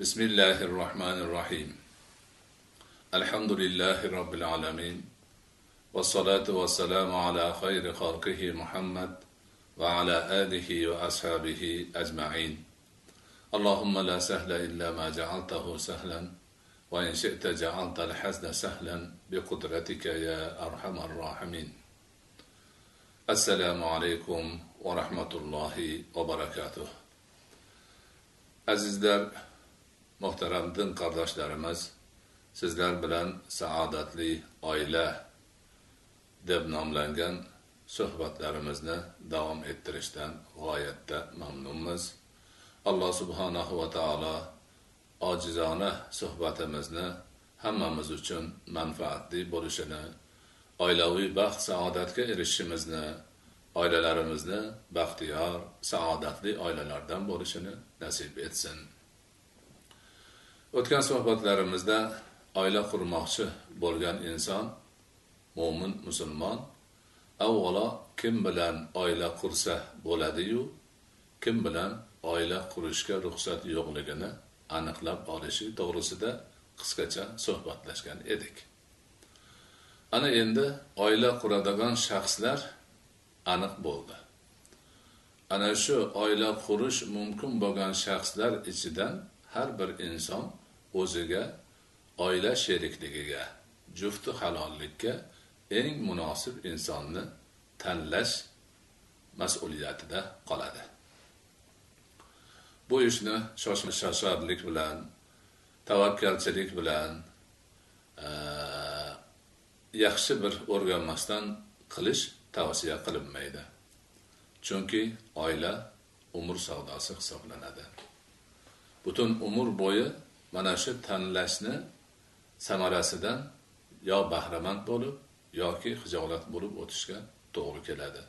بسم الله الرحمن الرحيم الحمد لله رب العالمين والصلاة والسلام على خير خلقه محمد وعلى آله وأصحابه أجمعين اللهم لا سهل إلا ما جعلته سهلا وإن شئت جعلت الحزن سهلا بقدرتك يا أرحم الراحمين السلام عليكم ورحمة الله وبركاته azizlar muhtaram din qardoshlarimiz sizlar bilan saodatli oila deb nomlangan suhbatlarimizni davom ettirishdan g'oyatda mamnunmiz. Alloh subhanahu va taolo ojizona suhbatimizni hammamiz uchun manfaatli bo'lishini oilaviy baxt saodatga erishishimizni oilalarimizni baxtiyor saodatli oilalardan bo'lishini nasib etsin. O'tgan suhbatlarimizda oila qurmoqchi bo'lgan inson mo'min musulmon avvalo kim bilan oila qursa bo'ladiyu kim bilan oila qurishga ruxsat yo'qligini aniqlab olishi to'g'risida qisqacha suhbatlashgan edik. Ana endi oila quradigan shaxslar aniq bo'ldi. Ana shu oila qurish mumkin bo'lgan shaxslar ichidan har bir inson o'ziga oila sherikligiga jufti halollikka eng munosib insonni tanlash mas'uliyatida qoladi. Bu ishni shosharlik bilan tavakkalchilik bilan e, yaxshi bir o'rganmasdan qilish tavsiya qilinmaydi. Chunki oila umr savdosi hisoblanadi. Butun umr bo'yi mana shu tanlashni samarasidan yo bahramand bo'lib yoki hijolat bo'lib o'tishga to'g'ri keladi.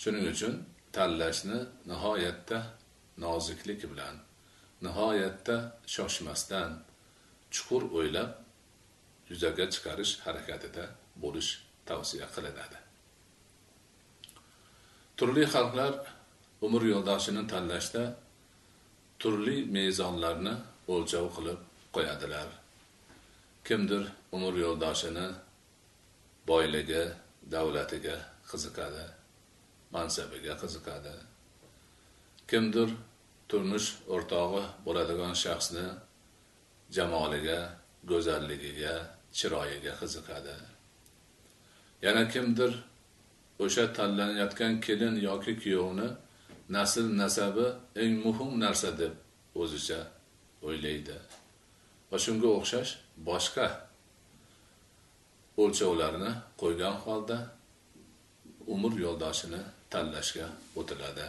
Shuning uchun tanlashni nihoyatda noziklik bilan nihoyatda shoshmasdan chuqur o'ylab yuzaga chiqarish harakatida bo'lish tavsiya qilinadi. Turli xalqlar umr yo'ldoshini tanlashda turli mezonlarni o'lchov qilib qo'yadilar. Kimdir umr yo'ldoshini boyligi davlatiga qiziqadi mansabiga qiziqadi. Kimdir turmush o'rtog'i bo'ladigan shaxsni jamoliga go'zalligiga chiroyiga qiziqadi. Yana kimdir o'sha tanlanayotgan kelin yoki kuyovni nasl nasabi eng muhim narsa deb o'zicha o'ylaydi. Va shunga o'xshash boshqa o'lchovlarni qo'ygan holda umr yo'ldoshini tanlashga o'tiladi.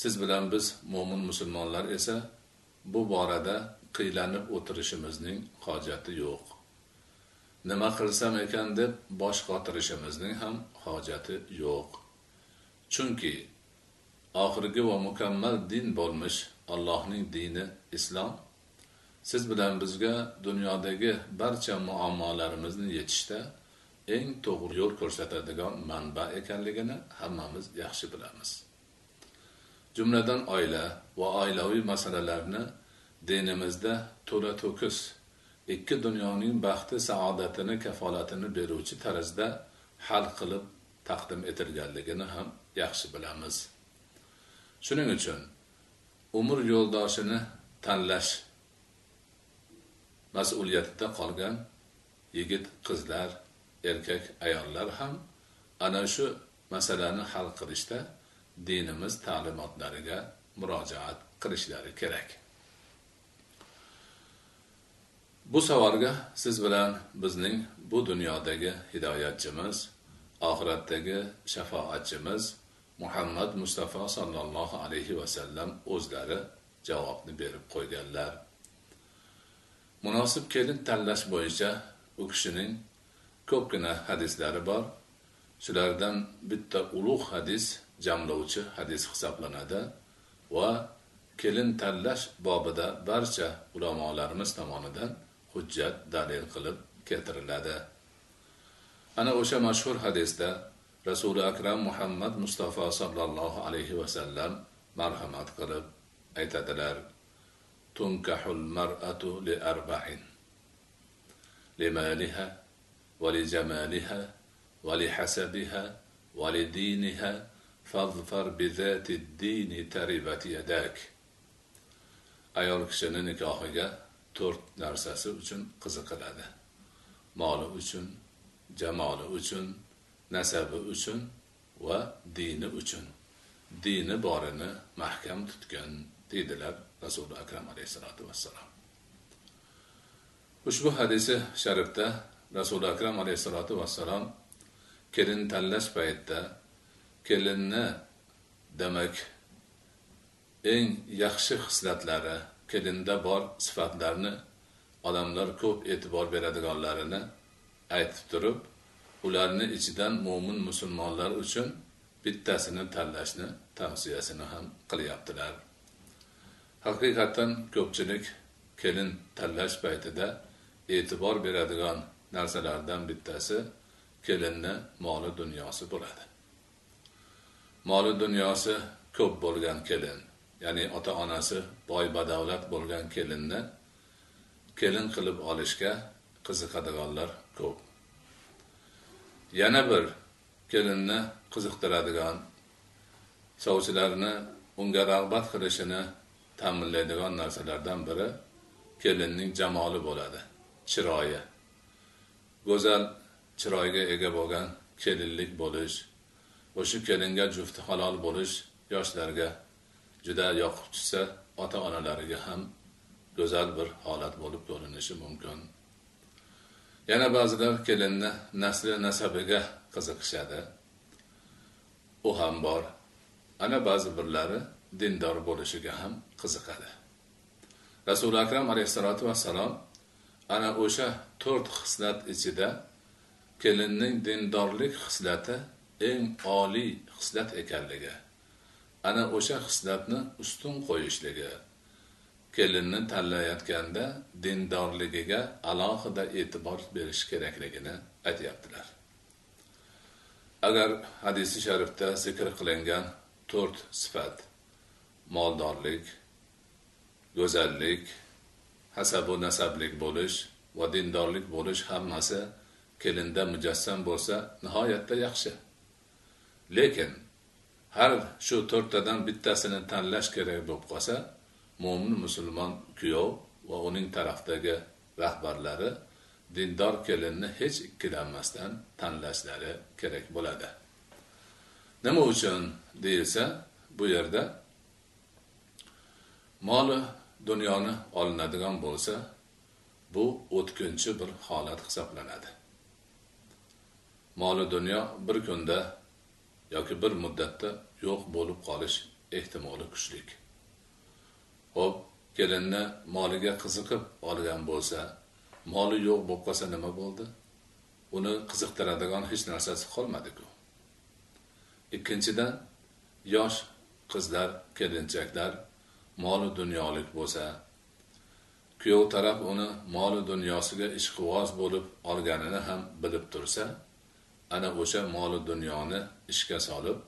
Siz bilan biz mo'min musulmonlar esa bu borada qiylanib o'tirishimizning hojati yo'q. Nima qilsam ekan deb bosh qotirishimizning ham hojati yo'q. Chunki oxirgi va mukammal din bo'lmish allohning dini islom. Siz bilan bizga dunyodagi barcha muammolarimizni yechishda eng to'g'ri yo'l ko'rsatadigan manba ekanligini hammamiz yaxshi bilamiz. Jumladan oila va oilaviy masalalarni dinimizda to'la to'kis ikki dunyoning baxti saodatini kafolatini beruvchi tarzda hal qilib taqdim etilganligini ham yaxshi bilamiz. Shuning uchun umr yo'ldoshini tanlash mas'uliyatida qolgan yigit qizlar erkak ayollar ham ana shu masalani hal qilishda dinimiz ta'limotlariga murojaat qilishlari kerak. Bu savolga siz bilan bizning bu dunyodagi hidoyatchimiz oxiratdagi shafoatchimiz muhammad mustafa sollallohu alayhi vasallam o'zlari javobni berib qo'yganlar. Munosib kelin tanlash bo'yicha u kishining ko'pgina hadislari bor. Shulardan bitta ulug' hadis jamlovchi hadis hisoblanadi va kelin tanlash bobida barcha ulamolarimiz tomonidan hujjat dalil qilib keltiriladi. Ana o'sha mashhur hadisda rasuli akram muhammad mustafa sollallohu alayhi vasallam marhamat qilib aytadilar tunkahul mar'atu li arba'in limaliha va li jamaliha va li hasabiha va li diniha fazfar bi zati dini taribat yadak. Ayol kishini nikohiga to'rt narsasi uchun qiziqiladi. Moli uchun jamoli uchun nasabi uchun va dini uchun. Dini borini mahkam tutgan deydilar rasuli akram alayhissalotu vassalom ushbu hadisi sharifda rasuli akram alayhissalotu vassalom kelin tanlash paytida kelinni demak eng yaxshi xislatlari kelinda bor sifatlarni odamlar ko'p e'tibor beradiganlarini aytib turib ularni ichidan mo'min musulmonlar uchun bittasini tanlashni tavsiyasini ham qilyaptilar. Haqiqatdan ko'pchilik kelin tanlash paytida e'tibor beradigan narsalardan bittasi kelinni moli dunyosi bo'ladi. Moli dunyosi ko'p bo'lgan kelin ya'ni ota onasi boy badavlat bo'lgan kelinni kelin qilib olishga qiziqadiganlar ko'p. Yana bir kelinni qiziqtiradigan sovchilarni unga rag'bat qilishini ta'minlaydigan narsalardan biri kelinning jamoli bo'ladi chiroyi. Go'zal chiroyga ega bo'lgan kelinlik bo'lish o'sha kelinga jufti halol bo'lish yoshlarga juda yoqib tushsa ota onalariga ham go'zal bir holat bo'lib ko'rinishi mumkin. Yana ba'zilar kelinni nasli nasabiga qiziqishadi. U ham bor. Ana ba'zi birlari dindor bo'lishiga ham qiziqadi. Rasuli akram alayhissalotu vassalom ana o'sha to'rt xislat ichida kelinning dindorlik xislati eng oliy xislat ekanligi ana o'sha xislatni ustun qo'yishligi kelinni tanlayotganda dindorligiga alohida e'tibor berish kerakligini aytyaptilar. Agar hadisi sharifda zikr qilingan to'rt sifat moldorlik go'zallik hasabu nasablik bo'lish va dindorlik bo'lish hammasi kelinda mujassam bo'lsa nihoyatda yaxshi. Lekin har shu to'rttadan bittasini tanlash kerak bo'lib qolsa mo'min musulmon kuyov va uning tarafdagi rahbarlari dindor kelinni hech ikkilanmasdan tanlashlari kerak bo'ladi. Nima uchun deyilsa bu yerda moli dunyoni olinadigan bo'lsa bu o'tkinchi bir holat hisoblanadi. Moli dunyo bir kunda yoki bir muddatda yo'q bo'lib qolish ehtimoli kuchli ho'p kelinni moliga qiziqib olgan bo'lsa moli yo'q bo'lib qolsa nima bo'ldi? Uni qiziqtiradigan hech narsasi qolmadiku. Ikkinchidan yosh qizlar kelinchaklar moli dunyolik bo'lsa kuyov taraf uni moli dunyosiga ishqivoz bo'lib olganini ham bilib tursa ana o'sha moli dunyoni ishga solib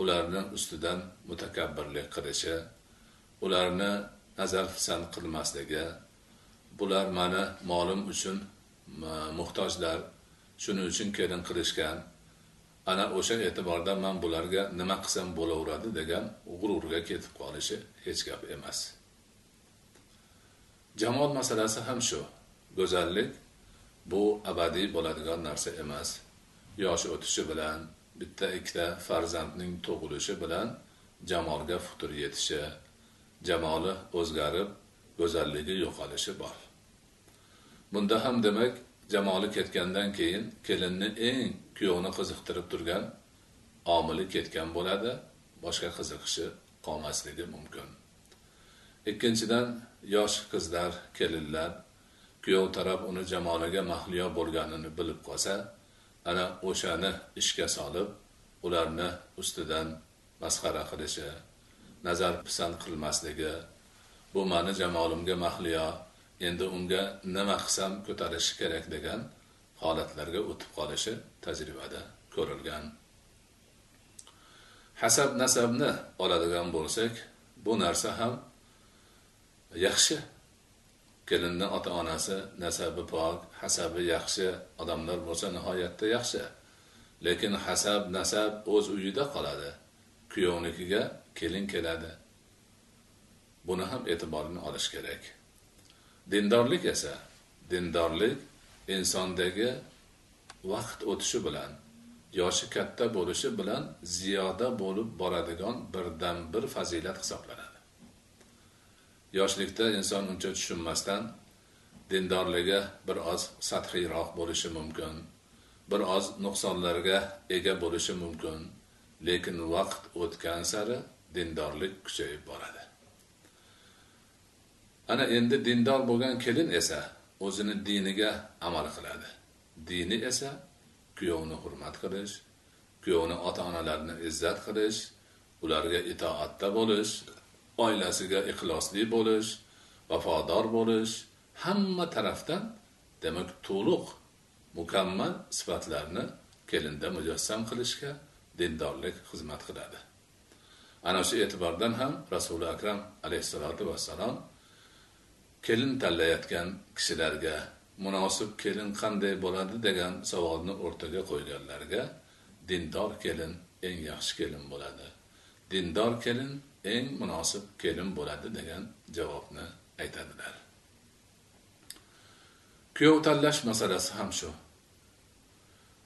ularni ustidan mutakabbirlik qilishi ularni nazar pisand qilmasligi bular mani molim uchun muhtojlar shuning uchun kelin qilishgan. Ana o'sha e'tiborda man bularga nima qilsam bo'laveradi degan g'ururga ketib qolishi hech gap emas. Jamol masalasi ham shu. Go'zallik bu abadiy bo'ladigan narsa emas. Yosh o'tishi bilan bitta ikkita farzandning tug'ilishi bilan jamolga futur yetishi jamoli o'zgarib go'zalligi yo'qolishi bor. Bunda ham demak jamoli ketgandan keyin kelinni eng kuyovni qiziqtirib turgan omili ketgan bo'ladi boshqa qiziqishi qolmasligi mumkin. Ikkinchidan yosh qizlar kelinlar kuyov taraf uni jamoliga mahliyo bo'lganini bilib qolsa ana o'shani ishga solib ularni ustidan masxara qilishi nazar pisand qilmasligi. Bu mani jamolimga mahliyo endi unga nima qilsam ko'tarishi kerak degan holatlarga o'tib qolishi tajribada ko'rilgan. Hasab nasabni oladigan bo'lsak bu narsa ham yaxshi. Kelinni ota onasi nasabi pok hasabi yaxshi odamlar bo'lsa nihoyatda yaxshi. Lekin hasab nasab o'z uyida qoladi. Kuyovnikiga kelin keladi. Buni ham e'tiborini olish kerak. Dindorlik esa dindorlik insondagi vaqt o'tishi bilan yoshi katta bo'lishi bilan ziyoda bo'lib boradigan birdan bir fazilat hisoblanadi. Yoshlikda inson uncha tushunmasdan dindorligi bir oz sathiyroq bo'lishi mumkin bir oz nuqsonlarga ega bo'lishi mumkin. Lekin vaqt o'tgan sari dindorlik kuchayib boradi. Ana endi dindor bo'lgan kelin esa o'zini diniga amal qiladi. Dini esa kuyovni hurmat qilish kuyovni ota onalarini izzat qilish ularga itoatda bo'lish oilasiga ixlosli bo'lish vafodor bo'lish hamma tarafdan demak to'liq mukammal sifatlarni kelinda mujassam qilishga dindorlik xizmat qiladi. Ana shu e'tibordan ham rasuli akram alayhissalotu vassalom kelin tanlayotgan kishilarga munosib kelin qanday bo'ladi degan savolni o'rtaga qo'yganlarga dindor kelin eng yaxshi kelin bo'ladi dindor kelin eng munosib kelin bo'ladi degan javobni aytadilar. Kuyov tanlash masalasi ham shu.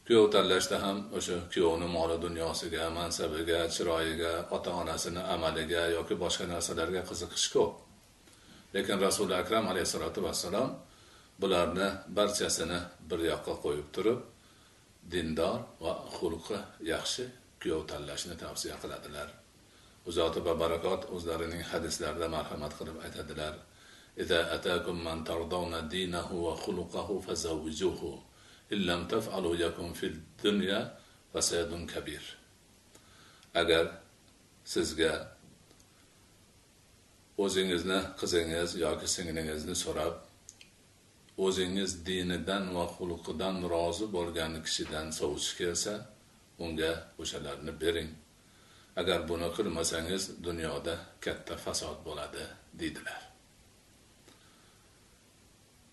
kuyov tanlashda ham o'sha kuyovni moli dunyosiga mansabiga chiroyiga ota onasini amaliga yoki boshqa narsalarga qiziqish ko'p lekin rasuli akram alayhissalotu vassalom bularni barchasini bir yoqqa qo'yib turib dindor va xulqi yaxshi kuyov tanlashni tavsiya qiladilar u zoti va barakot o'zlarining hadislarida marhamat qilib aytadilar إذا أتاكم من ترضون دينه وخلقه فزوجوه illam taf'alu yakum fil dunya fasadun kabir. Agar sizga o'zingizni qizingiz yoki singlingizni so'rab o'zingiz dinidan va xulqidan rozi bo'lgan kishidan savolchi kelsa unga o'shalarni bering. Agar buni qilmasangiz dunyoda katta fasod bo'ladi deydilar.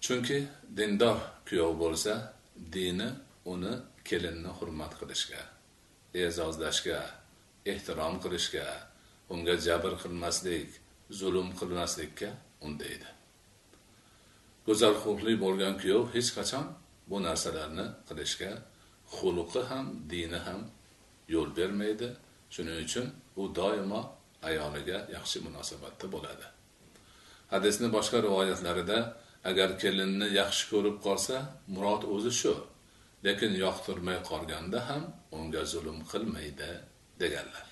Chunki dindor kuyov bo'lsa dini uni kelinni hurmat qilishga e'zozlashga ehtirom qilishga unga jabr qilmaslik zulm qilmaslikka undaydi go'zal xulqli bo'lgan kuyov hech qachon bu narsalarni qilishga xulqi ham dini ham yo'l bermaydi. Shuning uchun u doimo ayoliga yaxshi munosabatda bo'ladi. Hadisni boshqa rivoyatlarida agar kelinni yaxshi ko'rib qolsa murod o'zi shu. Lekin yoqtirmay qolganda ham unga zulm qilmaydi deganlar.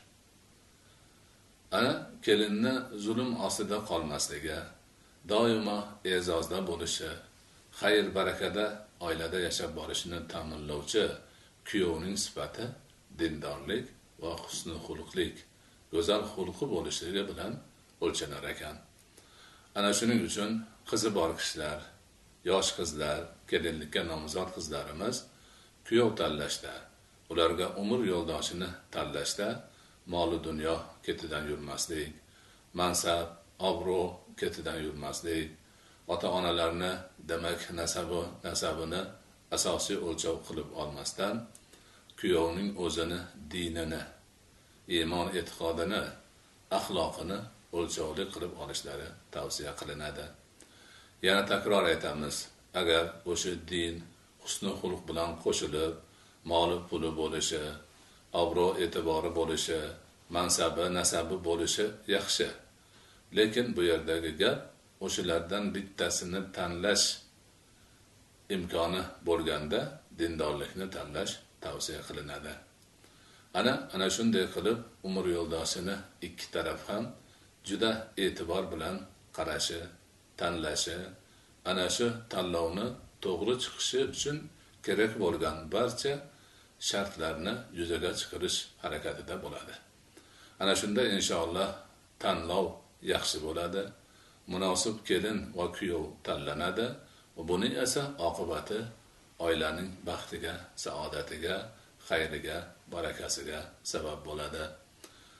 Ana kelinni zulm ostida qolmasligi doimo e'zozda bo'lishi xayr barakada oilada yashab borishini ta'minlovchi kuyovning sifati dindorlik va husni xulqlik go'zal xulqi bo'lishligi bilan o'lchanar ekan. Ana shuning uchun qizi bor kishilar yosh qizlar kelinlikka nomzod qizlarimiz kuyov tanlashda ularga umr yo'ldoshini tanlashda moli dunyo ketidan yurmaslik mansab obro' ketidan yurmaslik ota onalarni demak nasabi nasabini asosiy o'lchov qilib olmasdan kuyovning o'zini dinini iymon e'tiqodini axloqini o'lchovli qilib olishlari tavsiya qilinadi. Yana takror aytamiz agar o'sha din husni xulq bilan qo'shilib moli puli bo'lishi obro' e'tibori bo'lishi mansabi nasabi bo'lishi yaxshi. Lekin bu yerdagi gap o'shalardan bittasini tanlash imkoni bo'lganda dindorlikni tanlash tavsiya qilinadi. Ana ana shunday qilib umr yo'ldoshini ikki taraf ham juda e'tibor bilan qarashi tanlashi ana shu tanlovni to'g'ri chiqishi uchun kerak bo'lgan barcha shartlarni yuzaga chiqarish harakatida bo'ladi. Ana shunda inshaalloh tanlov yaxshi bo'ladi munosib kelin va kuyov tanlanadi va buning esa oqibati oilaning baxtiga saodatiga xayriga barakasiga sabab bo'ladi.